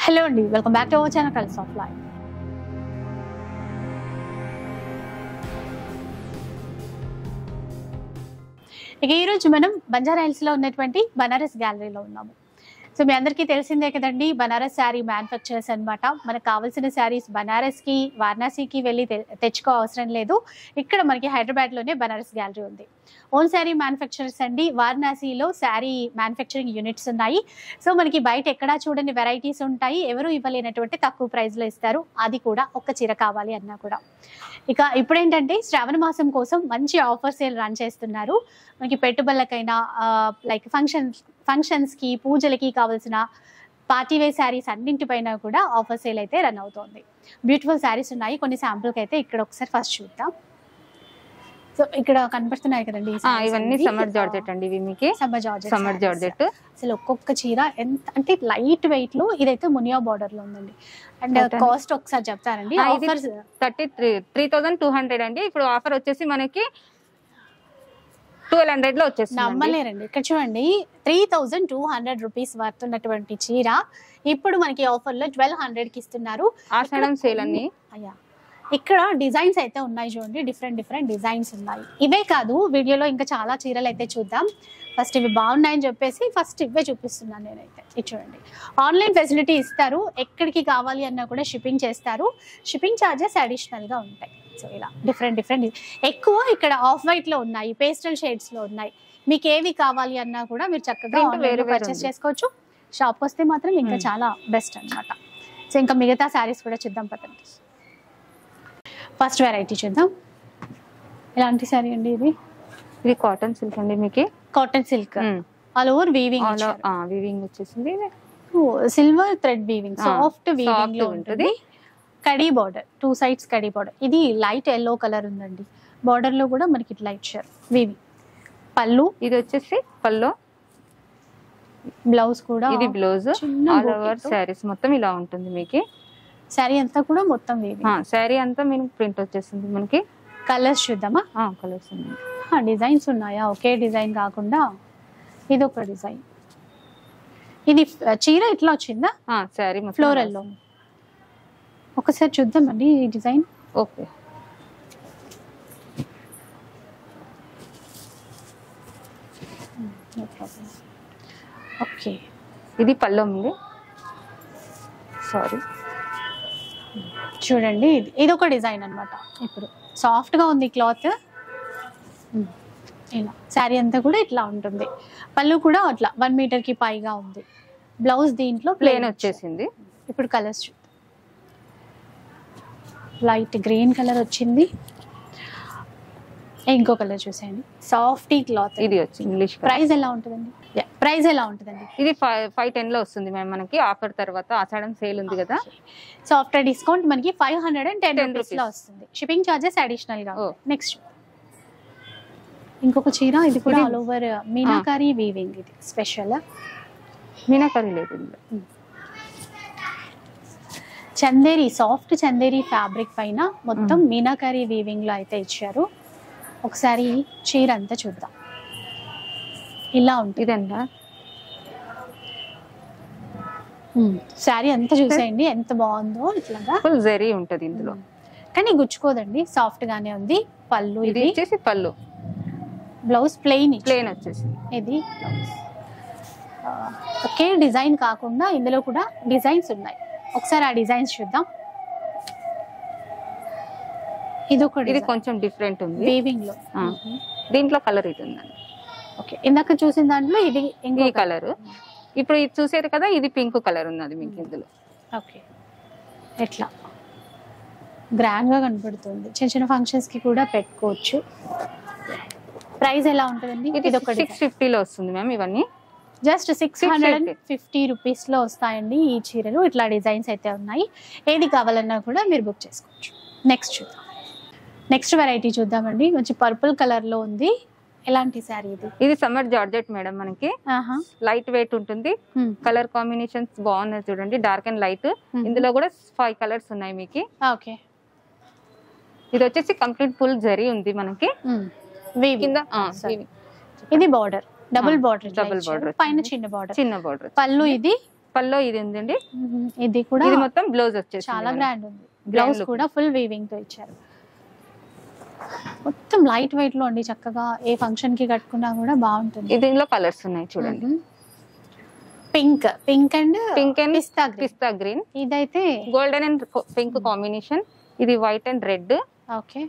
Hello అండి welcome back to our channel colours of life ఇక ఈరోజు మనం బంజారా హిల్స్లో ఉన్నటువంటి బనారస్ గ్యాలరీలో ఉన్నాము. సో మీ అందరికీ తెలిసిందే కదండి బనారస్ శారీ మ్యానుఫ్యాక్చరర్స్ అనమాట మనకు కావాల్సిన శారీస్ బనారస్కి వారణాసికి వెళ్ళి తె- తెచ్చుకో అవసరం లేదు. ఇక్కడ మనకి హైదరాబాద్లోనే బనారస్ గ్యాలరీ ఉంది. ఓన్ శారీ మ్యానుఫ్యాక్చరర్స్ అండి వారణాసిలో శారీ మ్యానుఫ్యాక్చరింగ్ యూనిట్స్ ఉన్నాయి. సో మనకి బయట ఎక్కడా చూడని వెరైటీస్ ఉంటాయి. ఎవరు ఇవ్వలేనటువంటి తక్కువ ప్రైస్లో ఇస్తారు. అది కూడా ఒక్క చీర కావాలి అన్నా కూడా. ఇక ఇప్పుడేంటంటే శ్రావణ మాసం కోసం మంచి ఆఫర్ సేల్ రన్ చేస్తున్నారు. మనకి పెట్టుబడులకైనా లైక్ ఫంక్షన్స్ ఫంక్షన్స్కి పూజలకి కావాల్సిన పార్టీ వేర్ శారీస్ అన్నింటిపైన కూడా ఆఫర్ సేల్ అయితే రన్ అవుతోంది. బ్యూటిఫుల్ శారీస్ ఉన్నాయి. కొన్ని శాంపుల్కి అయితే ఇక్కడ ఒకసారి ఫస్ట్ చూద్దాం. సో ఇక్కడ కనపడుతున్నాయి కదండి ఇవన్నీ. సమ్మర్ జార్జెట్ అండి ఇవి మీకు? Summer georgette summer. జార్జెట్. అసలు ఒక్కొక్క చీర ఎంత అంటే లైట్ వెయిట్లో ఇదైతే మునియా బార్డర్లో ఉందండి. అండ్. కాస్ట్ ఒకసారి చెప్తారండి thirty three three thousand two hundred అండి. ఇప్పుడు ఆఫర్ వచ్చేసి మనకి ట్వెల్వ్ హండ్రెడ్లో వచ్చేస్తుంది నమ్మలేరండి. ఇక్కడ చూడండి three thousand two hundred rupees worth ఉన్నటువంటి చీర. ఇప్పుడు మనకి ఆఫర్లో ట్వెల్వ్ హండ్రెడ్కి ఇస్తున్నారు ఆషాఢం సేల్ అన్ని అయ్యా. ఇక్కడ డిజైన్స్ అయితే ఉన్నాయి చూడండి. డిఫరెంట్ డిఫరెంట్ డిజైన్స్ ఉన్నాయి. ఇవే కాదు వీడియోలో ఇంకా చాలా చీరలు అయితే చూద్దాం. ఫస్ట్ ఇవి బాగున్నాయని చెప్పేసి ఫస్ట్ ఇవే చూపిస్తున్నాను నేనైతే. ఇది చూడండి. ఆన్లైన్ ఫెసిలిటీ ఇస్తారు. ఎక్కడికి కావాలి అన్నా కూడా షిప్పింగ్ చేస్తారు. షిప్పింగ్ ఛార్జెస్ అడిషనల్గా ఉంటాయి. సో ఇలా. డిఫరెంట్ డిఫరెంట్ ఎక్కువ ఇక్కడ ఆఫ్ వైట్లో ఉన్నాయి పేస్టల్ షేడ్స్లో ఉన్నాయి. మీకు ఏవి కావాలి అన్నా కూడా మీరు చక్కగా వేరు పర్చేస్. చేసుకోవచ్చు. షాప్ వస్తే మాత్రం ఇంకా Hmm. చాలా బెస్ట్ అన్నమాట. సో ఇంకా మిగతా శారీస్ కూడా చూద్దాం పదండి. ఫస్ట్ వెరైటీ చూద్దాం. ఎలాంటి శారీ అండి ఇది? ఇది కాటన్ సిల్క్ అండి మీకు? Cotton silk all over weaving weaving వచ్చేసింది. సిల్వర్ థ్రెడ్ వీవింగ్ సాఫ్ట్ వీవింగ్లో ఉంటది. కడీ బార్డర్ టూ సైడ్స్ కడీ బార్డర్. ఇది లైట్ ఎల్లో కలర్ ఉందండి. బార్డర్లో కూడా మనకి ఇట్లా ఇచ్చారు. వీవింగ్ పళ్ళు. ఇది వచ్చేసి పల్లో బ్లౌజ్ కూడా ఇది బ్లౌజ్ ఆల్ ఓవర్. శారీస్ మొత్తం ఇలా ఉంటుంది మీకు. శారీ అంతా కూడా మొత్తం వీవింగ్ శారీ అంతా మీకు ప్రింట్ వచ్చేస్తుంది మనకి. కలర్స్ చూద్దామా? కలర్స్ ఉన్నాయి. డిజైన్స్ ఉన్నాయా? ఒకే డిజైన్ కాకుండా ఇది ఒక డిజైన్ ఇది చీర ఇట్లా వచ్చిందా? శారీ Floral లో. ఒకసారి చూద్దామండి ఈ డిజైన్. ఓకే. ఓకే ఇది పల్లో ఉంది సారీ చూడండి ఇది ఇది ఒక డిజైన్ అన్నమాట. ఇప్పుడు సాఫ్ట్గా ఉంది క్లాత్. ఇలా. శారీ అంతా కూడా ఇట్లా ఉంటుంది. పళ్ళు కూడా అట్లా వన్ మీటర్కి పైగా ఉంది. బ్లౌజ్ దీంట్లో ప్లేన్ వచ్చేసింది. ఇప్పుడు కలర్స్ లైట్ గ్రీన్ కలర్ వచ్చింది. ఇంకో కలర్ చూసేయండి. సాఫ్టీ క్లాత్ ఇది వచ్చి ఇంగ్లీష్. ప్రైస్ ఎలా ఉంటుందండి? ప్రైస్ ఎలా ఉంటుందండి? ఇది ఫైవ్ ఫైవ్ టెన్లో వస్తుంది మ్యామ్ మనకి. ఆఫర్ తర్వాత ఆషాఢం సేల్ ఉంది కదా. సో ఆఫ్టర్ డిస్కౌంట్ మనకి five hundred and ten 10 rupees. లో. వస్తుంది. షిప్పింగ్ చార్జెస్ అడిషనల్గా. నెక్స్ట్ ఇంకొక చీర ఇది కూడా ఆల్ ఓవర్ మీనాకారి వీవింగ్ ఇది. స్పెషల్ మీనాకరి లేదు. చందేరి సాఫ్ట్ చందేరి ఫ్యాబ్రిక్ పైన మొత్తం మీనాకారి వీవింగ్లో అయితే ఇచ్చారు. ఒకసారి చీర అంతా చూద్దాం. ఇలా ఉంటుంది ఇదంతా శారీ అంతా చూసేయండి ఎంత బాగుందో ఇట్లాగా. ఫుల్ జరీ ఉంటది ఇందులో. కానీ గుచ్చుకోదండి సాఫ్ట్ గానే ఉంది. పళ్ళు ఇది వచ్చేసి పళ్ళు. బ్లౌజ్ ప్లెయిన్ ప్లేన్ వచ్చేసింది ఇది ఒకే డిజైన్ కాకుండా ఇందులో కూడా డిజైన్స్ ఉన్నాయి. ఒకసారి ఆ డిజైన్స్ చూద్దాం. ఇది ఒక ఇది కొంచెం డిఫరెంట్ ఉంది. వీవింగ్లో. దీంట్లో కలర్ ఇది ఉందండి. ఓకే. ఇందాక చూసిన దాంట్లో ఇది ఇంకో కలర్ ఇప్పుడు ఇది చూసేది కదా ఇది పింక్ కలర్ ఉన్నది మీకు ఇందులో. ఓకే. ఎట్లా? గ్రాండ్గా కనపడుతుంది. చిన్న చిన్న ఫంక్షన్స్కి కూడా పెట్టుకోవచ్చు. ప్రైస్ ఎలా ఉంటుందండి? ఇది ఇది ఒక సిక్స్ ఫిఫ్టీలో వస్తుంది మ్యామ్ ఇవన్నీ. Just six 650. Hundred and fifty రూపీస్లో వస్తాయండి ఈ చీరలు. ఇట్లా డిజైన్స్ అయితే ఉన్నాయి. ఏది కావాలన్నా కూడా మీరు బుక్ చేసుకోవచ్చు. నెక్స్ట్ చూద్దాం. నెక్స్ట్ వెరైటీ చూద్దామండి. మంచి పర్పుల్ కలర్లో ఉంది. ఎలాంటి శారీ ఇది? ఇది సమ్మర్ జార్జెట్ మేడం మనకి. ఆహా. లైట్ వెయిట్ ఉంటుంది. Hmm. కలర్ కాంబినేషన్స్ బాగున్నాయి చూడండి. Dark and light. ఇందులో కూడా ఫైవ్ కలర్స్ ఉన్నాయి మీకు. ఓకే ఇది వచ్చేసి కంప్లీట్ ఫుల్ జరీ ఉంది మనకి. కింద Sorry. ఇవి. ఇది border double border double border పైన. చిన్న బార్డర్ చిన్న బార్డర్ పళ్ళు ఇది? పల్లో ఇది ఉందండి. ఇది కూడా ఇది మొత్తం బ్లౌజ్ వచ్చేసి చాలా గ్రాండ్ ఉంది. బ్లౌజ్. కూడా ఫుల్ వీవింగ్తో ఇచ్చారు. మొత్తం లైట్ వెయిట్లో అండి చక్కగా ఏ ఫంక్షన్కి కట్టుకున్నా కూడా బాగుంటుంది. దీనిలో కలర్స్ ఉన్నాయి చూడండి. Pink pink and pink and pista pista green ఇదైతే గోల్డెన్ అండ్ పింక్ కాంబినేషన్ ఇది వైట్ అండ్ రెడ్ ఓకే.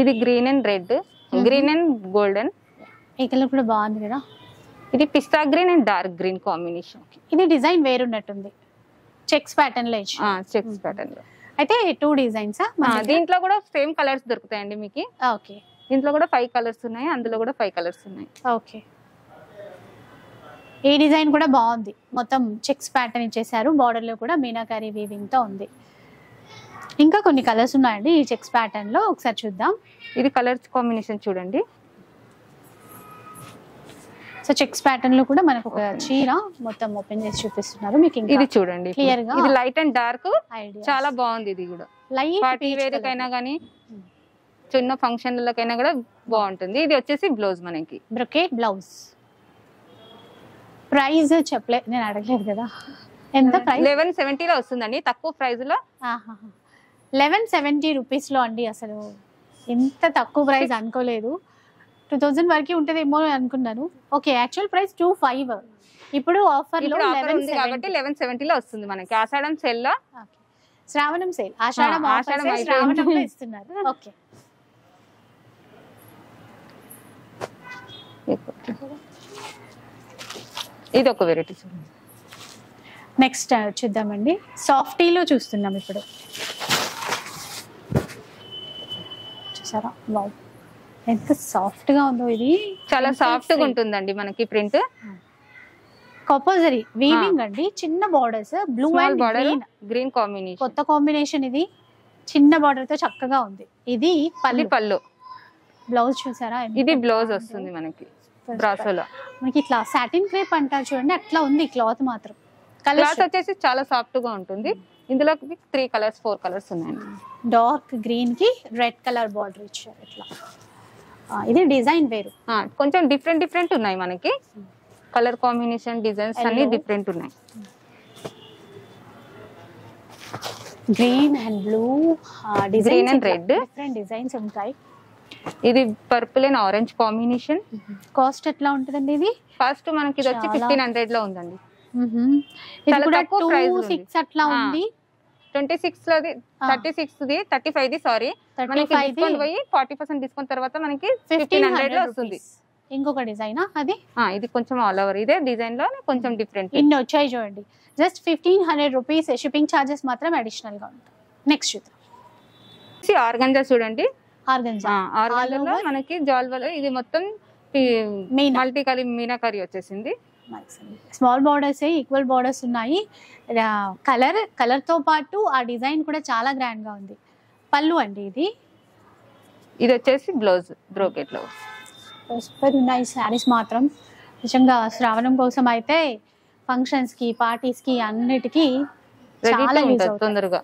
ఇది green and red green and golden ఈ కలర్ కూడా బాగుంది కదా. ఇది పిస్తా green and dark green combination. ఇది డిజైన్ వేరున్నట్టుంది. చెక్స్ ప్యాటర్న్లో చెక్స్ ప్యాటర్న్లో. అయితే టూ డిజైన్స్ దీంట్లో కూడా సేమ్ కలర్స్ దొరుకుతాయండి మీకు. ఓకే. దీంట్లో కూడా ఫైవ్ కలర్స్ ఉన్నాయి అందులో కూడా ఫైవ్ కలర్స్ ఉన్నాయి. ఓకే. ఈ డిజైన్ కూడా బాగుంది. మొత్తం చెక్స్ ప్యాటర్న్ ఇచ్చేసారు బార్డర్లో కూడా మీనాకారి వీవింగ్తో ఉంది. ఇంకా కొన్ని కలర్స్ ఉన్నాయండి ఈ చెక్స్ ప్యాటర్న్లో. ఒకసారి చూద్దాం. ఇది కలర్స్ కాంబినేషన్ చూడండి. సో చెక్స్ ప్యాటర్న్లో కూడా మనకు ఒక చీర మొత్తం ఓపెన్ చేసి చూపిస్తున్నారు. మీకు ఇది చూడండి Clear గా. ఇది లైట్ అండ్ డార్క్ చాలా బాగుంది ఇది కూడా. లైట్ పార్టీ వేర్ కైనా చిన్న ఫంక్షన్లకైనా కూడా బాగుంటుంది. ఇది వచ్చేసి బ్లౌజ్ మనకి. బ్రొకేట్ బ్లౌజ్ ప్రైస్ చెప్పలే నేను అడగలేదు కదా. ఎంత ప్రైస్ లెవెన్ సెవెంటీలో వస్తుందండి. తక్కువ ప్రైస్లో. లెవెన్ సెవెంటీ రూపీస్లో అండి అసలు. ఇంత తక్కువ ప్రైస్ అనుకోలేదు. టూ థౌజండ్ వరకు ఉంటుందేమో అని అనుకున్నాను. Okay actual price two five ఇప్పుడు ఆఫర్లో లెవెన్ కాబట్టి లెవెన్ సెవెంటీలో వస్తుంది మనకి. ఆషాఢం సెల్లో? శ్రావణం సేల్ ఆషాఢం ఆషాఢం. శ్రావణంలో ఇస్తున్నారు. ఓకే. ఇది ఒక వెరైటీ చూడండి నెక్స్ట్ చూద్దామండి. సాఫ్టీలో చూస్తున్నాం ఇప్పుడు. చూసారా? వావ్ ఎంత సాఫ్ట్గా ఉందో ఇది. చాలా సాఫ్ట్గా ఉంటుందండి మనకి ప్రింట్. కంపల్సరీ వీవింగ్ అండి. చిన్న borders blue and border green green combination కొత్త కాంబినేషన్ ఇది. చిన్న బార్డర్తో చక్కగా ఉంది. ఇది పల్లి పళ్ళు. బ్లౌజ్ చూసారా? ఇది బ్లౌజ్. వస్తుంది మనకి. బ్రాసోలో మనకి ఇట్లా సాటిన్ క్రేప్ అంటారు చూడండి అట్లా ఉంది క్లాత్ మాత్రం. కలర్స్ వచ్చేసి చాలా సాఫ్ట్గా ఉంటుంది. ఇందులో త్రీ కలర్స్ ఫోర్ కలర్స్ ఉన్నాయండి. డార్క్ గ్రీన్కి రెడ్ కలర్ బార్డర్ ఇచ్చారు ఇట్లా. ఇది డిజైన్ వేరు. కొంచెం డిఫరెంట్ డిఫరెంట్ ఉన్నాయి మనకి. కలర్ కాంబినేషన్ డిజైన్స్ అన్ని. డిఫరెంట్ ఉన్నాయి. Green and blue Green and red. Different designs ఉంటాయి. ఇది purple and orange combination cost ఎట్లా ఉంటుందండి ఇది? ఫస్ట్ మనకి ఇది వచ్చి ఫిఫ్టీన్ హండ్రెడ్లో ఉందండి. సిక్స్ అట్లా. ఉంది. ట్వంటీ సిక్స్ లోది ఆ. థర్టీ సిక్స్ ది థర్టీ ఫైవ్ ది సారీ మనకి డిస్కౌంట్ పోయి ఫార్టీ పర్సెంట్ డిస్కౌంట్ తర్వాత మనకి ఫిఫ్టీన్ హండ్రెడ్లో వస్తుంది. ఇంకొక డిజైనా అది? ఇది కొంచెం ఆల్ ఓవర్ ఇదే డిజైన్లో కొంచెం డిఫరెంట్ ఇన్ని వచ్చాయి చూడండి. Just fifteen hundred rupees shipping charges మాత్రం అడిషనల్గా ఉంటాయి. నెక్స్ట్ చూద్దాం. ఆర్గంజా చూడండి. ఆర్గంజాలో మనకి జాల్వలో ఇది మొత్తం. మల్టీ కలీ మీనాకరీ వచ్చేసింది. స్మాల్ బార్డర్స్ ఈక్వల్ బార్డర్స్ ఉన్నాయి. కలర్ కలర్తో పాటు ఆ డిజైన్ కూడా చాలా గ్రాండ్గా ఉంది. పళ్ళు అండి ఇది. ఇది వచ్చేసి బ్లౌజ్ బ్రోకెట్ సూపర్ ఉన్నాయి శారీస్ మాత్రం. నిజంగా శ్రావణం కోసం అయితే ఫంక్షన్స్కి పార్టీస్కి అన్నిటికీ చాలా తొందరగా.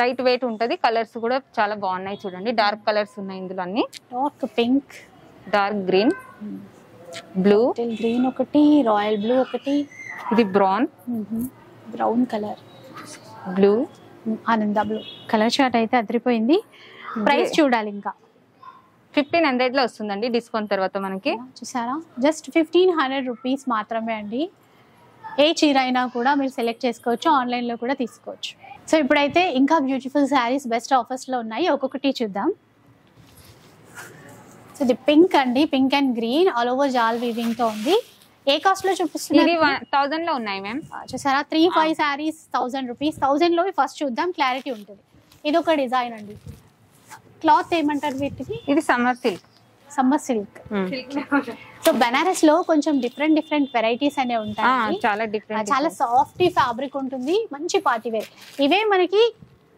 లైట్ వెయిట్ ఉంటది కలర్స్ కూడా చాలా బాగున్నాయి చూడండి. డార్క్ కలర్స్ ఉన్నాయి ఇందులో అన్ని. Dark pink dark green blue green ఒకటి రాయల్ బ్లూ ఒకటి. ఇది బ్రౌన్ బ్రౌన్ కలర్ బ్లూ ఆనంద బ్లూ కలర్ చార్ట్ అయితే అదిరిపోయింది. ప్రైస్ చూడాలి ఇంకా. ఫిఫ్టీన్ హండ్రెడ్లో వస్తుందండి డిస్కౌంట్ తర్వాత మనకి. చూసారా? జస్ట్ ఫిఫ్టీన్ హండ్రెడ్ రూపీస్ మాత్రమే అండి. ఏ చీర అయినా కూడా మీరు సెలెక్ట్ చేసుకోవచ్చు ఆన్లైన్లో కూడా తీసుకోవచ్చు. సో ఇప్పుడైతే ఇంకా బ్యూటిఫుల్ శారీస్ బెస్ట్ ఆఫర్స్లో ఉన్నాయి. ఒక్కొక్కటి చూద్దాం. సో ఇది పింక్ అండి. Pink and green all over జాల్ వీవింగ్తో ఉంది. ఏ కాస్ట్లో ఇది చూపిస్తున్నారు థౌజండ్లో ఉన్నాయి మ్యామ్ చూసారా? Three five saris thousand rupees థౌసండ్లో first చూద్దాం. క్లారిటీ ఉంటుంది. ఇది ఒక డిజైన్ అండి. క్లాత్ ఏమంటారు వీటికి? ఇది summer silk summer silk so బనారస్లో కొంచెం డిఫరెంట్ డిఫరెంట్ వెరైటీస్ అనేవి ఉంటాయి. చాలా డిఫరెంట్ చాలా సాఫ్ట్ ఫ్యాబ్రిక్ ఉంటుంది. మంచి పార్టీ వేర్. ఇవే మనకి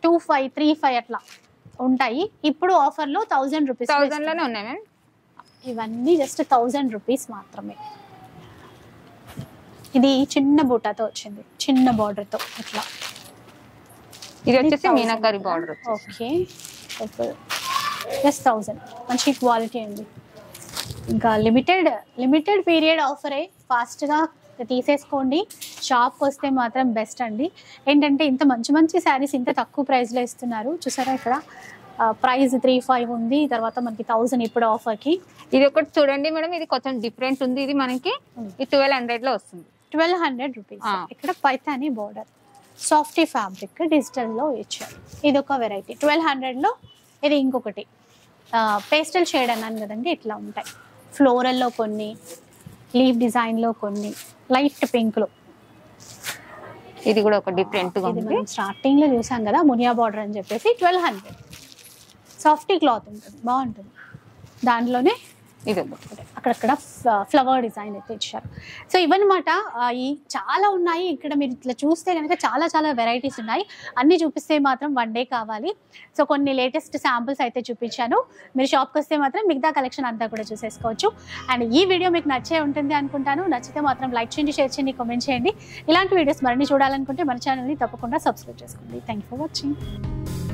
టూ ఫైవ్ త్రీ ఫైవ్ అట్లా. ఉంటాయి. ఇప్పుడు ఆఫర్లో థౌసండ్ రూపీస్ థౌజండ్లోనే ఉన్నాయి మ్యామ్? ఇవన్నీ జస్ట్ థౌసండ్ రూపీస్ మాత్రమే. ఇది చిన్న బూటాతో వచ్చింది. చిన్న బార్డర్తో ఇట్లా. ఇది వచ్చేసి meenakari border okay. Just thousand. మంచి క్వాలిటీ అండి. ఇంకా లిమిటెడ్ లిమిటెడ్ పీరియడ్ ఆఫరే. ఫాస్ట్గా తీసేసుకోండి. షాప్కి వస్తే మాత్రం బెస్ట్ అండి. ఏంటంటే ఇంత మంచి మంచి శారీస్ ఇంత తక్కువ ప్రైస్లో ఇస్తున్నారు. చూసారా ఇక్కడ? ప్రైస్ త్రీ ఫైవ్ ఉంది. తర్వాత మనకి థౌజండ్ ఇప్పుడు ఆఫర్కి. ఇది ఒకటి చూడండి మేడం ఇది కొంచెం డిఫరెంట్ ఉంది. ఇది మనకి ట్వెల్వ్ హండ్రెడ్లో వస్తుంది. Twelve hundred rupees. ఇక్కడ పైతాని బోర్డర్. సాఫ్టీ ఫ్యాబ్రిక్ డిజిటల్లో ఇచ్చారు. ఇది ఒక వెరైటీ. ట్వెల్వ్ హండ్రెడ్లో ఇది ఇంకొకటి. పేస్టల్ షేడ్ అన్నాను కదండి ఇట్లా ఉంటాయి. ఫ్లోరల్లో కొన్ని లీవ్ డిజైన్లో కొన్ని లైట్ పింక్లో. ఇది కూడా ఒక డిఫరెంట్గా ఉంది. మనం స్టార్టింగ్లో చూసాం కదా మునియా బార్డర్ అని చెప్పేసి ట్వెల్వ్ హండ్రెడ్ సాఫ్టీ క్లాత్ ఉంటుంది బాగుంటుంది. దాంట్లోనే ఇది అక్కడక్కడ ఫ్లవర్ డిజైన్ అయితే ఇచ్చారు. సో ఇవన్నమాట ఈ చాలా ఉన్నాయి. ఇక్కడ మీరు ఇట్లా చూస్తే కనుక చాలా చాలా వెరైటీస్ ఉన్నాయి. అన్ని చూపిస్తే మాత్రం వన్ డే కావాలి. సో కొన్ని లేటెస్ట్ శాంపుల్స్ అయితే చూపించాను. మీరు షాప్కి వస్తే మాత్రం మిగతా కలెక్షన్ అంతా కూడా చూసేసుకోవచ్చు. అండ్ ఈ వీడియో మీకు నచ్చే ఉంటుంది అనుకుంటాను. నచ్చితే మాత్రం లైక్ చేయండి షేర్ చేయండి కామెంట్ చేయండి. ఇలాంటి వీడియోస్ మరిన్ని చూడాలనుకుంటే మన ఛానల్ని తప్పకుండా సబ్స్క్రైబ్ చేసుకోండి. Thank you for watching